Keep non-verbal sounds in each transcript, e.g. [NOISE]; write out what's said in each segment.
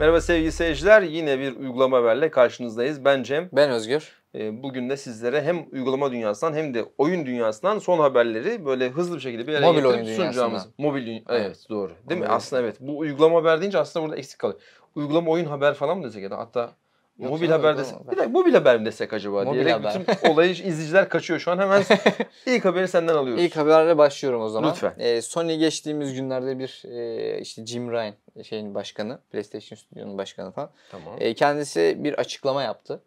Merhaba sevgili seyirciler. Yine bir uygulama haberle karşınızdayız. Ben Cem. Ben Özgür. Ee, Bugün de sizlere hem uygulama dünyasından hem de oyun dünyasından son haberleri böyle hızlı bir şekilde bir araya Mobil getirip oyun sunacağımız. Mobil dünya. Evet, Evet. doğru. Değil mi? Mobil. Aslında evet. Bu uygulama haber deyince aslında burada eksik kalıyor. Uygulama oyun haber falan mı desek ya da hatta Yok mobil haber desek. Bir de mobil haber mi desek acaba Mobil diyerek haber. bütün olayı [LAUGHS] izleyiciler kaçıyor şu an. Hemen [LAUGHS] ilk haberi senden alıyoruz. İlk haberle başlıyorum o zaman. Lütfen. Ee, Sony geçtiğimiz günlerde bir e, işte Jim Ryan şeyin başkanı, PlayStation Stüdyo'nun başkanı falan. Tamam. E, kendisi bir açıklama yaptı.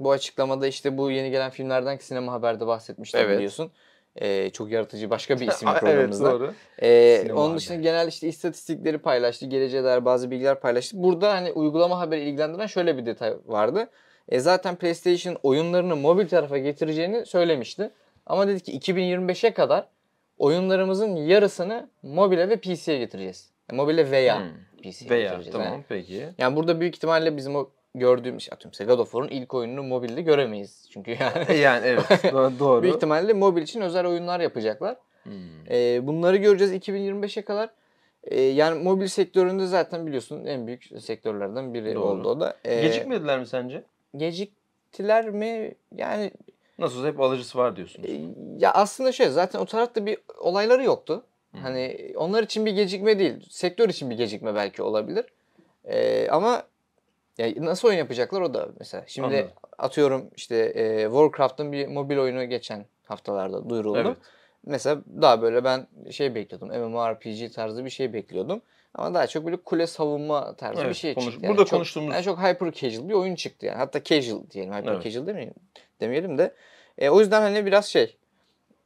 Bu açıklamada işte bu yeni gelen filmlerden ki sinema haberde bahsetmiştim Evet. biliyorsun. E, çok yaratıcı başka bir [LAUGHS] isim evet programımızda. doğru. Ee, Sinema onun dışında genel işte istatistikleri paylaştı, geleceğe dair bazı bilgiler paylaştı. Burada hani uygulama haberi ilgilendiren şöyle bir detay vardı. E, zaten PlayStation oyunlarını mobil tarafa getireceğini söylemişti. Ama dedi ki 2025'e kadar oyunlarımızın yarısını mobile ve PC'ye getireceğiz. E, mobile veya Hmm. PC'ye Veya getireceğiz. tamam Yani. peki. yani burada büyük ihtimalle bizim o gördüğümüz atıyorum mesela God of War'un ilk oyununu mobilde göremeyiz. Çünkü [LAUGHS] yani Yani evet [LAUGHS] do- doğru. büyük ihtimalle mobil için özel oyunlar yapacaklar. Hmm. Ee, bunları göreceğiz 2025'e kadar. Ee, yani mobil sektöründe zaten biliyorsun en büyük sektörlerden biri Doğru. oldu o da. Ee, Gecikmediler mi sence? Geciktiler mi? Yani Nasıl hep alıcısı var diyorsun. e, ya aslında şöyle zaten o tarafta bir olayları yoktu. Hı. Hani onlar için bir gecikme değil. Sektör için bir gecikme belki olabilir. Ee, ama ya nasıl oyun yapacaklar o da mesela. Şimdi Anladım. atıyorum işte e, Warcraft'ın bir mobil oyunu geçen haftalarda duyuruldu. Evet. Mesela daha böyle ben şey bekliyordum. MMORPG tarzı bir şey bekliyordum. Ama daha çok böyle kule savunma tarzı bir Evet, şey konuş- çıktı. burada çok, konuştuğumuz- yani çok hyper casual bir oyun çıktı yani. Hatta casual diyelim. Hyper Evet. casual demeyelim, demeyelim de. E, o yüzden hani biraz şey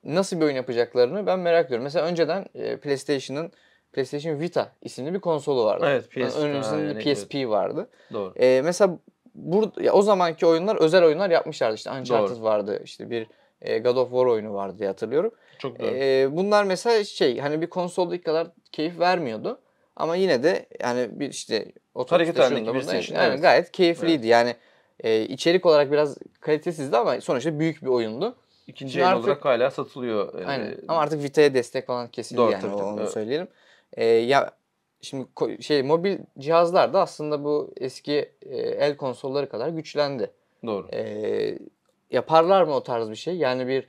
nasıl bir oyun yapacaklarını ben merak ediyorum. Mesela önceden e, PlayStation'ın PlayStation Vita isimli bir konsolu vardı. Evet, PS Öncesinde yani, PSP vardı. Doğru. E, mesela burada ya o zamanki oyunlar özel oyunlar yapmışlardı. İşte Uncharted vardı. işte bir e, God of War oyunu vardı diye hatırlıyorum. Çok doğru. Ee, bunlar mesela şey hani bir konsoldaki kadar keyif vermiyordu. Ama yine de yani bir işte otobüste Hareket şunda bir bunda, yani evet. gayet keyifliydi. Yani e, içerik olarak biraz kalitesizdi ama sonuçta büyük bir oyundu. İkinci şimdi el artık- olarak hala satılıyor. Ee, Aynen. Ama artık Vita'ya destek falan kesildi Doğru, yani tabii, onu evet. söyleyelim. Ee, ya şimdi şey mobil cihazlar da aslında bu eski e, el konsolları kadar güçlendi. Doğru. Ee, yaparlar mı o tarz bir şey? Yani bir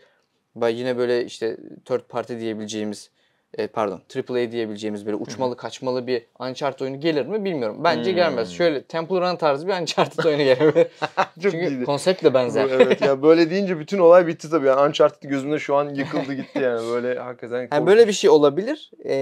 yine böyle işte third party diyebileceğimiz e, pardon AAA diyebileceğimiz böyle uçmalı kaçmalı bir Uncharted oyunu gelir mi bilmiyorum. Bence Hmm. gelmez. Şöyle Temple Run tarzı bir Uncharted oyunu gelebilir. [LAUGHS] Çok Çünkü iyiydi. konsept de Bu, benzer. evet ya böyle deyince bütün olay bitti tabii. Yani Uncharted gözümde şu an yıkıldı gitti yani. [LAUGHS] Böyle hakikaten Yani böyle bir şey olabilir. Ee,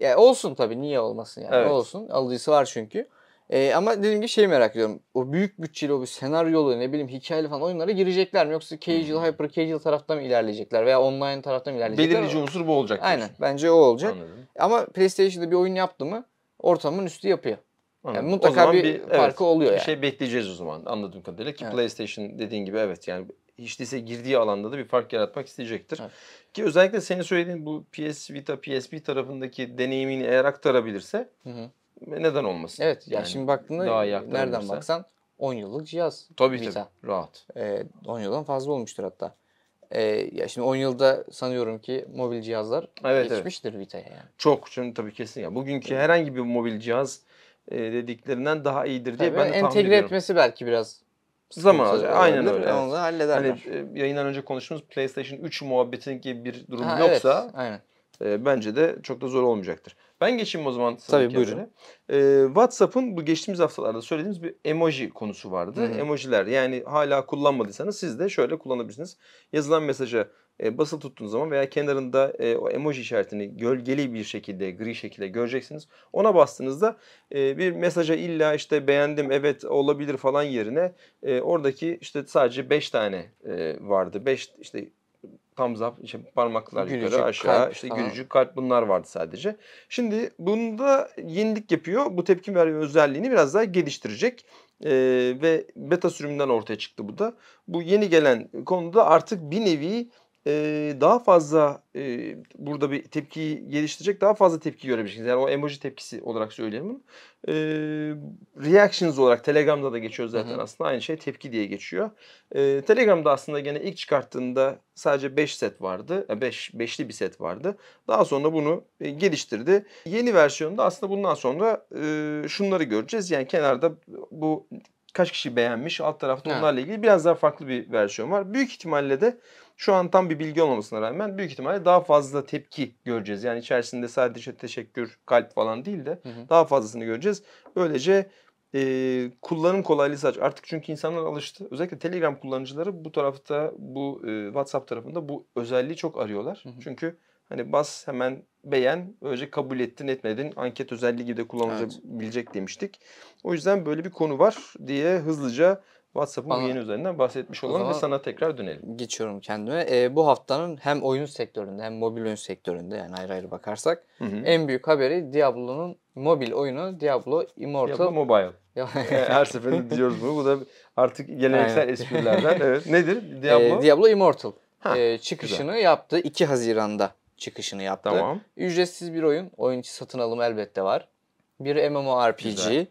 ya olsun tabii niye olmasın yani Evet. olsun. Alıcısı var çünkü. Ee, ama dediğim gibi şeyi merak ediyorum. O büyük bütçeli o bir senaryolu ne bileyim hikayeli falan oyunlara girecekler mi? Yoksa casual, Hmm. hyper casual taraftan mı ilerleyecekler? Veya online taraftan mı ilerleyecekler? belirleyici unsur bu olacak. Aynen. diyorsun. Bence o olacak. Anladım. Ama PlayStation'da bir oyun yaptı mı ortamın üstü yapıyor. Anladım. Yani mutlaka zaman bir, farkı oluyor Bir yani. şey bekleyeceğiz o zaman anladığım kadarıyla ki Evet. PlayStation dediğin gibi evet yani hiç değilse girdiği alanda da bir fark yaratmak isteyecektir. Evet. Ki özellikle senin söylediğin bu PS Vita, PSP tarafındaki deneyimini eğer aktarabilirse Hı hı. Neden olmasın? Evet. ya Yani şimdi baktığında daha iyi nereden baksan 10 yıllık cihaz. Tabii Vita. tabii rahat. Ee, 10 yıldan fazla olmuştur hatta. Ee, ya şimdi 10 yılda sanıyorum ki mobil cihazlar Evet, evet. geçmiştir Vita'ya yani. Çok şimdi tabii kesin ya. Bugünkü herhangi bir mobil cihaz e, dediklerinden daha iyidir diye Tabii ben de tahmin entegre ediyorum. etmesi belki biraz Zaman alacak. Aynen öyle, evet. Onu da hallederler. Hani e, yayından önce konuştuğumuz PlayStation 3 muhabbeti gibi bir durum Ha, yoksa evet, aynen. E, bence de çok da zor olmayacaktır. Ben geçeyim o zaman Tabii, buyurun. E, WhatsApp'ın bu geçtiğimiz haftalarda söylediğimiz bir emoji konusu vardı. Hı hı. Emojiler yani hala kullanmadıysanız siz de şöyle kullanabilirsiniz. Yazılan mesaja e, basılı tuttuğunuz zaman veya kenarında e, o emoji işaretini gölgeli bir şekilde, gri şekilde göreceksiniz. Ona bastığınızda e, bir mesaja illa işte beğendim, evet olabilir falan yerine e, oradaki işte sadece 5 tane e, vardı. 5 işte thumbs up, işte parmaklar Gülücük, yukarı aşağı, kalp işte gülücük, kalp bunlar vardı sadece. Şimdi bunda yenilik yapıyor. Bu tepki verme özelliğini biraz daha geliştirecek. E, ve beta sürümünden ortaya çıktı bu da. Bu yeni gelen konuda artık bir nevi eee, daha fazla, eee, burada bir tepkiyi geliştirecek daha fazla tepki görebileceksiniz. Yani o emoji tepkisi olarak söyleyelim bunu. Eee, reactions olarak Telegram'da da geçiyor zaten hı. aslında aynı şey tepki diye geçiyor. Eee, Telegram'da aslında gene ilk çıkarttığında sadece 5 set vardı. Eee, 5 5'li bir set vardı. Daha sonra bunu, eee, geliştirdi. Yeni versiyonda aslında bundan sonra, eee, şunları göreceğiz. Yani kenarda bu kaç kişi beğenmiş, alt tarafta onlarla ilgili biraz daha farklı bir versiyon var. Büyük ihtimalle de şu an tam bir bilgi olmamasına rağmen büyük ihtimalle daha fazla tepki göreceğiz. Yani içerisinde sadece teşekkür, kalp falan değil de Hı hı. daha fazlasını göreceğiz. Böylece, eee, kullanım kolaylığı sadece artık çünkü insanlar alıştı. Özellikle Telegram kullanıcıları bu tarafta, bu, eee, WhatsApp tarafında bu özelliği çok arıyorlar. Hı hı. Çünkü hani bas, hemen beğen, böylece kabul ettin, etmedin, anket özelliği gibi de Evet. kullanılabilecek demiştik. O yüzden böyle bir konu var diye hızlıca WhatsApp'ın Bana yeni özelliğinden bahsetmiş olalım ve sana tekrar dönelim. geçiyorum kendime. Eee, bu haftanın hem oyun sektöründe hem mobil oyun sektöründe yani ayrı ayrı bakarsak Hı hı. en büyük haberi Diablo'nun mobil oyunu Diablo Diablo Immortal. Mobile. [LAUGHS] Ya- Eee, her seferinde diyoruz bunu. Bu da artık geleneksel Aynen. esprilerden. [LAUGHS] Evet. Nedir? Diablo? Diablo Immortal. Hah, Eee, güzel. çıkışını yaptı. 2 Haziran'da çıkışını yaptı. Tamam. Ücretsiz bir oyun. Oyun satın alımı elbette var. Bir Güzel. MMORPG.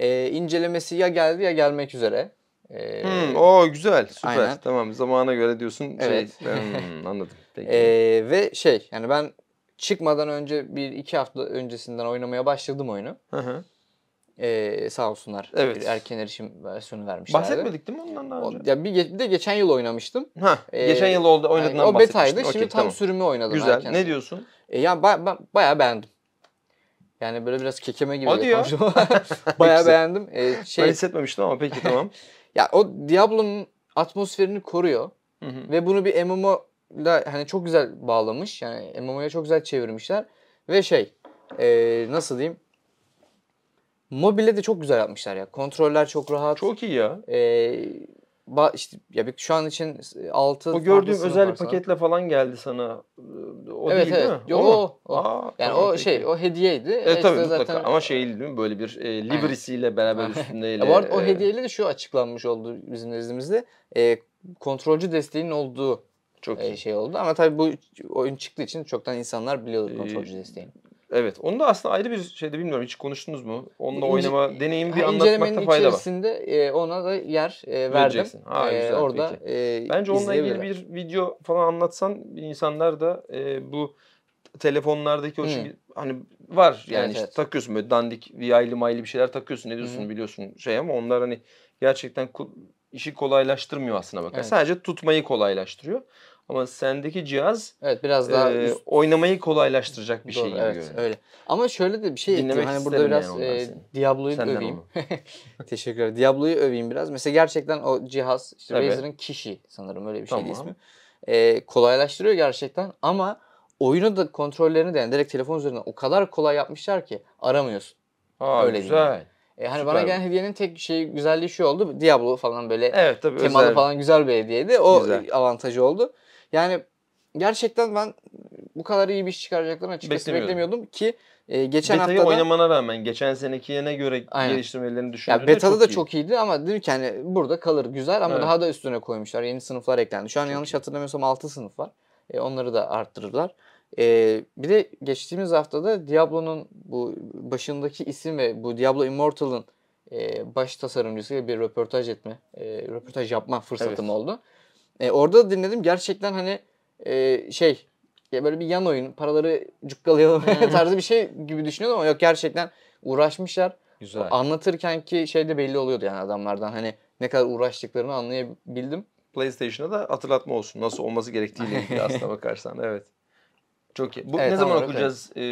Eee incelemesi ya geldi ya gelmek üzere. Eee, Hımm. O güzel. Süper. aynen. Tamam. Zamana göre diyorsun şey. Evet. Hımm, [LAUGHS] anladım. Peki. Eee, ve şey yani ben çıkmadan önce bir iki hafta öncesinden oynamaya başladım oyunu. Hı hı. Eee, sağ olsunlar. Evet. Bir erken erişim versiyonu vermişlerdi. Bahsetmedik değil mi ondan daha O, önce? ya bir, bir de geçen yıl oynamıştım. Hah. Eee, geçen yıl oldu yani oynadığından o bahsetmiştin. betaydı. Şimdi tam tamam. sürümü oynadım Güzel. erken. Ne diyorsun? E, ya ba- ba- bayağı beğendim. Yani böyle biraz kekeme gibi Hadi ya. [LAUGHS] [LAUGHS] bayağı beğendim. E, Ben şey hissetmemiştim ama peki tamam. Ya o Diablo'nun atmosferini koruyor Hı hı. ve bunu bir MMO ile hani çok güzel bağlamış. Yani MMO'ya çok güzel çevirmişler ve şey e, nasıl diyeyim? Mobile de çok güzel yapmışlar ya. Kontroller çok rahat. Çok iyi ya. E, ba- işte ya bir- şu an için 6 O gördüğüm özel bir paketle falan geldi sana. O evet değil evet. değil mi? Yok, o o, o. Aa, Yani tamam, o peki. şey o hediyeydi. E Ekstra tabii mutlaka zaten ama şey değil mi böyle bir e, livery'siyle beraber üstündeyle. Bu arada o e, hediyeyle de şu açıklanmış oldu bizim nezdimizde. E, kontrolcü desteğinin olduğu çok e, şey oldu. Ama tabii bu oyun çıktığı için çoktan insanlar biliyordu Ee, kontrolcü desteğini. Evet. Onu da aslında ayrı bir şeyde bilmiyorum hiç konuştunuz mu? Onunla İnce- oynama deneyimi bir anlatmakta fayda var. içerisinde e, ona da yer e, verdim. Vereceksin. Ha, E, güzel, orada peki. e, Bence onunla ilgili bir video falan anlatsan insanlar da e, bu telefonlardaki o şimdi hani var yani Evet, işte evet. takıyorsun böyle dandik VI'li maylı bir şeyler takıyorsun ne diyorsun hı. biliyorsun şey ama onlar hani gerçekten işi kolaylaştırmıyor aslına bakar. Evet. Sadece tutmayı kolaylaştırıyor. Ama sendeki cihaz Evet biraz daha e, üst- oynamayı kolaylaştıracak bir şey Doğru, gibi evet, görünüyor. öyle. Ama şöyle de bir şey. Dinlemek Hani burada biraz yani e. Diablo'yu öveyim. onu. [LAUGHS] Teşekkür ederim. Diablo'yu öveyim biraz. Mesela gerçekten o cihaz işte Evet. Razer'ın kişi sanırım öyle bir şeydi Tamam. ismi. Ee, kolaylaştırıyor gerçekten ama oyunu da kontrollerini de yani direkt telefon üzerinden o kadar kolay yapmışlar ki aramıyorsun. Ha, Öyle diyeyim güzel. Ee, hani Süper bana gelen hediyenin tek şey güzelliği şu oldu. Diablo falan böyle Evet tabii temalı özel. falan güzel bir hediyeydi. O Güzel. avantajı oldu. Yani gerçekten ben bu kadar iyi bir iş çıkaracaklarını açıkçası Beklemiyordum. ki e, geçen Beta'yı hafta da oynamana rağmen geçen senekine göre Aynen. geliştirmelerini düşündüğünde Ya betada da iyi. çok iyiydi ama dedim ki hani burada kalır güzel ama Evet. daha da üstüne koymuşlar. Yeni sınıflar eklendi. Şu an Çok yanlış iyi. hatırlamıyorsam 6 sınıf var. E, onları da arttırırlar. E, bir de geçtiğimiz haftada Diablo'nun bu başındaki isim ve bu Diablo Immortal'ın e, baş tasarımcısıyla bir röportaj etme, e, röportaj yapma fırsatım Evet. oldu. E, orada da dinledim. Gerçekten hani e, şey ya böyle bir yan oyun, paraları cukkalayalım [LAUGHS] tarzı bir şey gibi düşünüyordum ama yok gerçekten uğraşmışlar Güzel. anlatırken ki şey de belli oluyordu yani adamlardan hani ne kadar uğraştıklarını anlayabildim. PlayStation'a da hatırlatma olsun. Nasıl olması gerektiğiyle ilgili [LAUGHS] aslına bakarsan. Evet. Çok iyi. Bu Evet, ne zaman olarak okuyacağız e,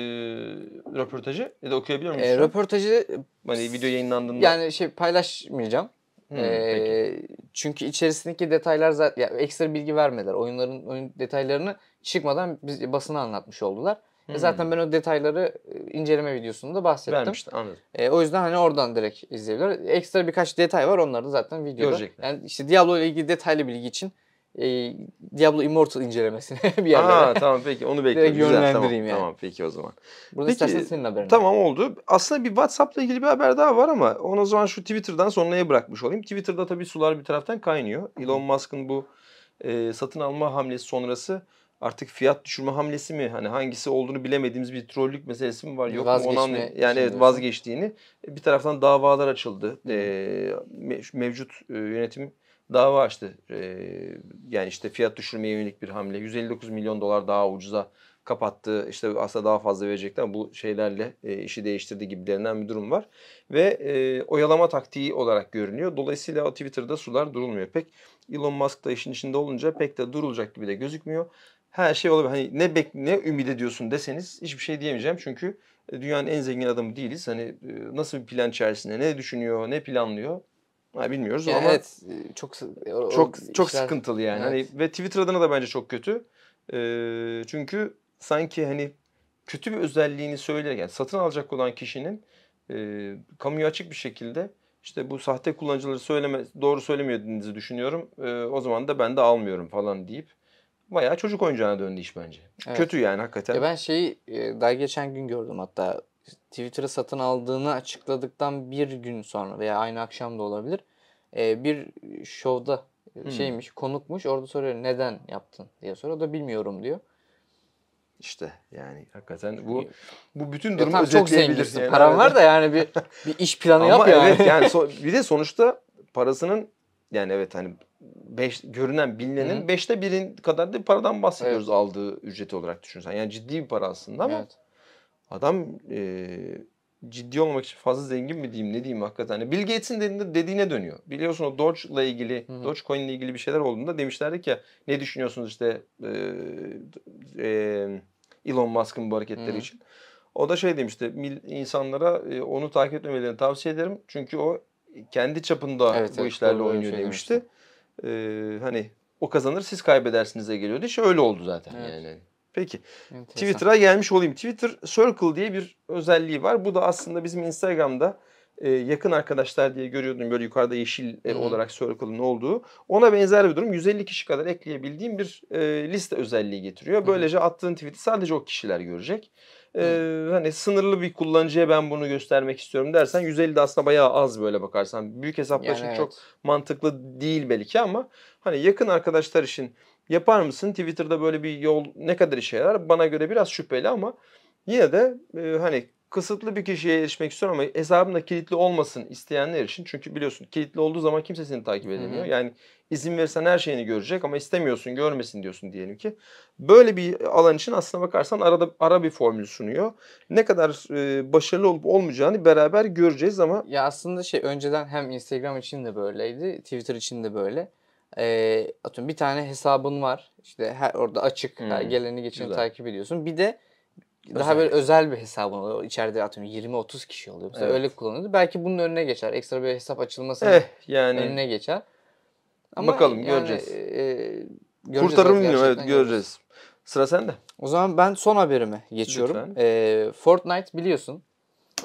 röportajı? Ya da okuyabiliyor muyuz? An? röportajı Hani video yayınlandığında. yani şey paylaşmayacağım. Hmm, Ee, peki. çünkü içerisindeki detaylar zaten ya ekstra bilgi vermediler. Oyunların oyun detaylarını çıkmadan biz basına anlatmış oldular. E Hmm. zaten ben o detayları e, inceleme videosunda bahsettim. Vermişti anladım. E, o yüzden hani oradan direkt izleyebilirler. Ekstra birkaç detay var onları da zaten videoda. Görecekler. Yani işte Diablo ile ilgili detaylı bilgi için e, Diablo Immortal incelemesine [LAUGHS] bir yerlere. Aa tamam peki onu bekliyorum. Güzel tamam. yani. Tamam peki o zaman. Burada Peki, istersen senin haberin. Tamam oldu. Aslında bir WhatsApp'la ilgili bir haber daha var ama onu o zaman şu Twitter'dan sonraya bırakmış olayım. Twitter'da tabii sular bir taraftan kaynıyor. Elon Musk'ın bu e, satın alma hamlesi sonrası artık fiyat düşürme hamlesi mi hani hangisi olduğunu bilemediğimiz bir trollük meselesi mi var yok mu Vazgeçme anlay- için yani evet vazgeçtiğini E, bir taraftan davalar açıldı. E, me- mevcut e, yönetim dava açtı. E, yani işte fiyat düşürmeye yönelik bir hamle. 159 milyon dolar daha ucuza kapattı. İşte aslında daha fazla verecekti ama bu şeylerle e, işi değiştirdi gibilerinden bir durum var. Ve e, oyalama taktiği olarak görünüyor. Dolayısıyla o Twitter'da sular durulmuyor. Pek Elon Musk da işin içinde olunca pek de durulacak gibi de gözükmüyor. Her şey olabilir. Hani ne bek ne ümit ediyorsun deseniz hiçbir şey diyemeyeceğim. Çünkü e, dünyanın en zengin adamı değiliz. Hani e, nasıl bir plan içerisinde ne düşünüyor, ne planlıyor ha, bilmiyoruz Yani ama evet e, çok sı- o- çok çok işler- sıkıntılı yani. Evet. Hani ve Twitter adına da bence çok kötü. E, çünkü sanki hani kötü bir özelliğini söyleyerek yani satın alacak olan kişinin e, kamuya açık bir şekilde işte bu sahte kullanıcıları söyleme doğru söylemediğinizi düşünüyorum. E, o zaman da ben de almıyorum falan deyip bayağı çocuk oyuncağına döndü iş bence. Evet. Kötü yani hakikaten. Ya ben şeyi e, daha geçen gün gördüm hatta Twitter'ı satın aldığını açıkladıktan bir gün sonra veya aynı akşam da olabilir. E, bir şovda Hmm. şeymiş konukmuş orada soruyor neden yaptın diye soruyor. O da bilmiyorum diyor. İşte yani hakikaten bu bu bütün Ya durumu tamam, çok zenginsin. yani. Paran Evet. var da yani bir [LAUGHS] bir iş planı Ama yap yani. evet yani so- [LAUGHS] bir de sonuçta parasının yani evet hani beş, görünen bilinenin Hı. beşte birin kadar da paradan bahsediyoruz aldığı ücreti olarak düşünürsen. Yani ciddi bir para aslında ama Evet. Adam e, ciddi olmak için fazla zengin mi diyeyim ne diyeyim hakikaten. Hani Bill Gates'in dediğine, dediğine dönüyor. Biliyorsun o Doge ile ilgili, Hı hı. Dogecoin ile ilgili bir şeyler olduğunda demişlerdi ki ne düşünüyorsunuz işte e, e, Elon Musk'ın bu hareketleri Hı hı. için. O da şey demişti insanlara e, onu takip etmemelerini tavsiye ederim. Çünkü o kendi çapında Evet, bu evet, işlerle oynuyor şey demişti. E, hani o kazanır siz kaybedersinize geliyordu. İşte öyle oldu zaten Evet. yani. Peki. Enteresan. Twitter'a gelmiş olayım. Twitter Circle diye bir özelliği var. Bu da aslında bizim Instagram'da e, yakın arkadaşlar diye görüyordum. Böyle yukarıda yeşil e, olarak Circle'ın olduğu. Ona benzer bir durum. 150 kişi kadar ekleyebildiğim bir e, liste özelliği getiriyor. Böylece attığın tweet'i sadece o kişiler görecek. E, hani sınırlı bir kullanıcıya ben bunu göstermek istiyorum dersen 150 de aslında bayağı az böyle bakarsan. Büyük hesaplar Yani için evet. çok mantıklı değil belki ama hani yakın arkadaşlar için yapar mısın? Twitter'da böyle bir yol ne kadar işe yarar? Bana göre biraz şüpheli ama yine de e, hani kısıtlı bir kişiye erişmek istiyorum ama hesabım da kilitli olmasın isteyenler için. Çünkü biliyorsun kilitli olduğu zaman kimse seni takip edemiyor. hı. Yani izin verirsen her şeyini görecek ama istemiyorsun görmesin diyorsun diyelim ki. Böyle bir alan için aslına bakarsan arada ara bir formül sunuyor. Ne kadar e, başarılı olup olmayacağını beraber göreceğiz ama Ya aslında şey önceden hem Instagram için de böyleydi, Twitter için de böyle. Ee, atıyorum bir tane hesabın var. İşte her orada açık, her Hmm, geleni geçeni güzel. takip ediyorsun. Bir de daha Özel. böyle özel bir hesabın oluyor. İçeride atıyorum 20-30 kişi oluyor. Mesela Evet. öyle kullanıyordu. Belki bunun önüne geçer. Ekstra bir hesap açılmasının eh yani önüne geçer. Bakalım, göreceğiz. e, göreceğiz, kurtarır mı evet gerçekten göreceğiz. Sıra sende. O zaman ben son haberime geçiyorum. Lütfen. Ee, Fortnite biliyorsun.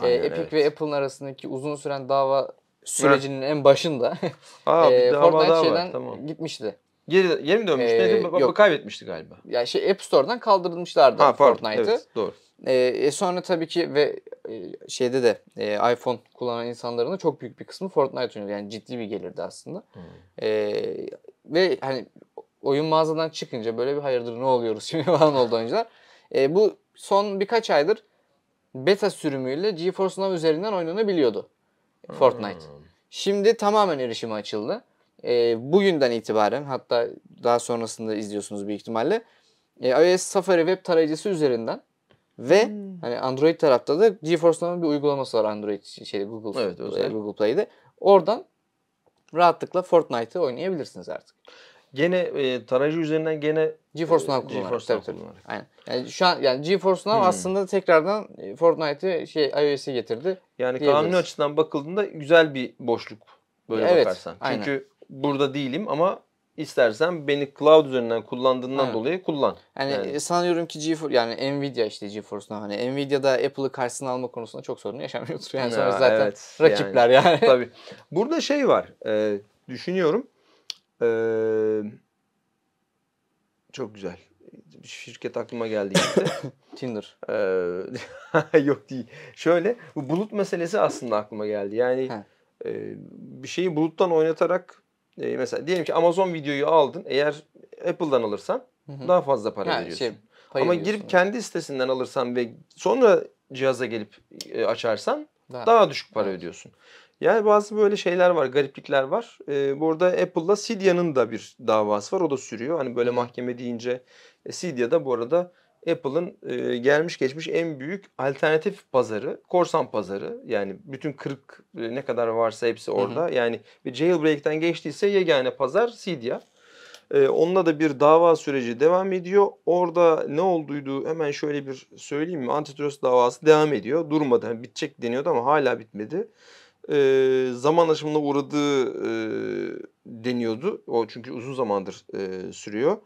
Aynen, Epic evet. ve Apple'ın arasındaki uzun süren dava sürecinin en başında Aa [LAUGHS] dava Fortnite şeyden var tamam. gitmişti. Geri, geri mi dönmüş? Ee, Neydi? Yok. Kaybetmişti galiba. Ya şey App Store'dan kaldırılmışlardı Ha. Fortnite'ı. Evet doğru. Ee, e, sonra tabii ki ve e, şeyde de e, iPhone kullanan insanların da çok büyük bir kısmı Fortnite oynuyor. Yani ciddi bir gelirdi aslında. Ee, ve hani oyun mağazadan çıkınca böyle bir hayırdır ne oluyoruz şimdi [LAUGHS] falan oldu oyuncular. Ee, bu son birkaç aydır beta sürümüyle GeForce Now üzerinden oynanabiliyordu Fortnite. Hmm. Şimdi tamamen erişime açıldı. Ee, bugünden itibaren hatta daha sonrasında izliyorsunuz büyük ihtimalle. Ee, iOS Safari web tarayıcısı üzerinden ve Hmm. hani Android tarafta da GeForce Now'ın bir uygulaması var Android şeyde Google Evet, özel. Google Play'de. Oradan rahatlıkla Fortnite'ı oynayabilirsiniz artık. Gene e, tarayıcı üzerinden gene GeForce e, Now kullanarak. GeForce tabii, Now kullanarak. Aynen. Yani şu an yani GeForce Now Hmm. aslında tekrardan e, Fortnite'ı şey iOS'e getirdi. Yani kanuni açıdan bakıldığında güzel bir boşluk böyle Evet, bakarsan. aynen. Çünkü burada değilim ama istersen beni cloud üzerinden kullandığından Aynen. dolayı kullan. Yani, Yani. e, sanıyorum ki GeForce yani Nvidia işte GeForce Now hani Nvidia'da Apple'ı karşısına alma konusunda çok sorun yaşamıyordur. Yani Ya, sonra zaten evet, rakipler yani. Tabii. Burada şey var. e, düşünüyorum. E, çok güzel. Bir şirket aklıma geldi gitti. [LAUGHS] Tinder. Eee, [LAUGHS] yok değil. Şöyle bu bulut meselesi aslında aklıma geldi. Yani e, bir şeyi buluttan oynatarak e, mesela diyelim ki Amazon videoyu aldın. Eğer Apple'dan alırsan Hı hı. daha fazla para Yani veriyorsun. şey, Ama girip kendi sitesinden alırsan ve sonra cihaza gelip e, açarsan Daha- daha düşük para Evet. ödüyorsun. Yani bazı böyle şeyler var, gariplikler var. Ee, burada Apple'la Cydia'nın da bir davası var. O da sürüyor. Hani böyle Hı hı. mahkeme deyince e, Cydia da bu arada Apple'ın e, gelmiş geçmiş en büyük alternatif pazarı, korsan pazarı. Yani bütün kırık e, ne kadar varsa hepsi hı. orada. Yani bir jailbreak'ten geçtiyse yegane pazar Cydia. Ee, onunla da bir dava süreci devam ediyor. Orada ne olduydu hemen şöyle bir söyleyeyim mi? Antitrust davası devam ediyor. Durmadı. Hani bitecek deniyordu ama hala bitmedi. Ee, zaman aşımına uğradığı e, deniyordu. O çünkü uzun zamandır e, sürüyor.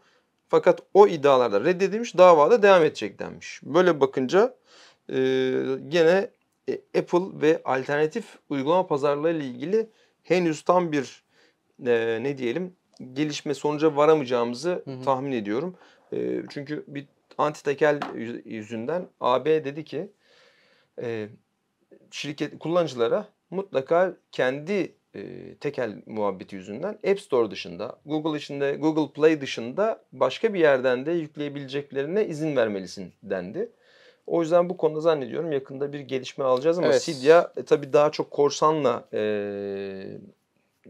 Fakat o iddialarda reddedilmiş, davada devam edecek denmiş. Böyle bakınca e, gene e, Apple ve alternatif uygulama pazarları ile ilgili henüz tam bir e, ne diyelim gelişme sonuca varamayacağımızı Hı hı. tahmin ediyorum. E, çünkü bir anti tekel yüz- yüzünden AB dedi ki e, şirket kullanıcılara mutlaka kendi e, tekel muhabbeti yüzünden App Store dışında, Google içinde, Google Play dışında başka bir yerden de yükleyebileceklerine izin vermelisin dendi. O yüzden bu konuda zannediyorum yakında bir gelişme alacağız ama Evet. Cydia e, tabii daha çok korsanla e,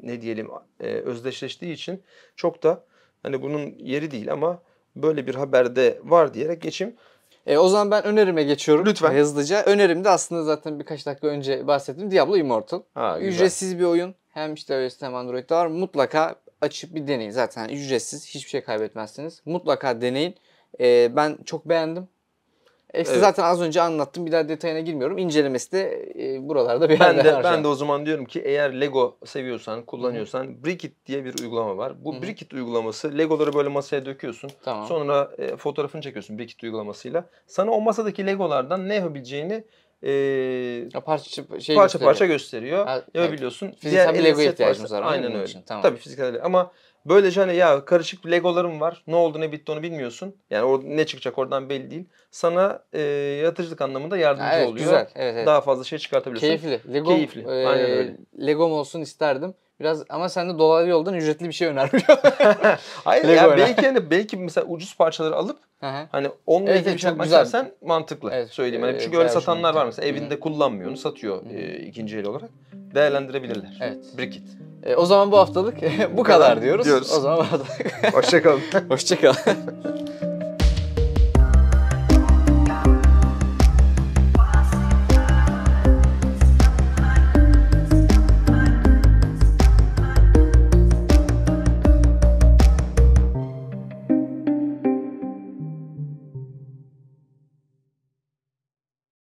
ne diyelim e, özdeşleştiği için çok da hani bunun yeri değil ama böyle bir haberde var diyerek geçeyim. E, o zaman ben önerime geçiyorum. Lütfen. Hızlıca. Önerim de aslında zaten birkaç dakika önce bahsettiğim Diablo Immortal. Ha, güzel. Ücretsiz bir oyun. Hem işte iOS'te hem Android'de var. Mutlaka açıp bir deneyin. Zaten ücretsiz. Hiçbir şey kaybetmezsiniz. Mutlaka deneyin. E, ben çok beğendim. E, Evet. zaten az önce anlattım. Bir daha detayına girmiyorum. İncelemesi de e, buralarda bir Ben yerde de ben de o zaman diyorum ki eğer Lego seviyorsan, kullanıyorsan Brickit diye bir uygulama var. Bu Hı hı. Brickit uygulaması Legoları böyle masaya döküyorsun. Tamam. Sonra e, fotoğrafını çekiyorsun Brickit uygulamasıyla. Sana o masadaki Legolardan ne yapabileceğini e, Ya parça şey parça gösteriyor. parça gösteriyor. Ha, Yapabiliyorsun. Fiziksel bir Lego ihtiyacımız var, Aynen öyle. için? Tamam. Tabii fiziksel ama böylece hani ya karışık bir Legolarım var. Ne oldu ne bitti onu bilmiyorsun. Yani orada ne çıkacak oradan belli değil. Sana e, yaratıcılık anlamında yardımcı Ha, evet, oluyor. güzel. Evet, evet. Daha fazla şey çıkartabiliyorsun. Keyifli. Lego, Keyifli. e, Aynen öyle. Legom olsun isterdim. Biraz ama sen de dolaylı yoldan ücretli bir şey önermiyor. [LAUGHS] Hayır Lego ya öyle. belki hani belki mesela ucuz parçaları alıp Hı hı. hani onunla Evet, ilgili evet, bir şey çok yapmak güzel. istersen mantıklı Evet, söyleyeyim. Hani e, çünkü öyle satanlar var mesela evinde kullanmıyor onu satıyor Hı. e, ikinci el olarak. Değerlendirebilirler. Evet. Brickit. E, o zaman bu haftalık [LAUGHS] bu kadar diyoruz. diyoruz. O zaman bu haftalık. Hoşçakalın. [LAUGHS] Hoşçakal. [LAUGHS]